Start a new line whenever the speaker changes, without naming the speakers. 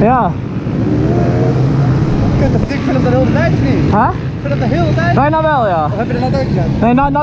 Ja.
Kut, ik vind dat de hele tijd niet?
Huh?
Ik vind dat de hele tijd.
Bijna wel, ja.
Of heb je er net uitgezet?
Nee, nou, nou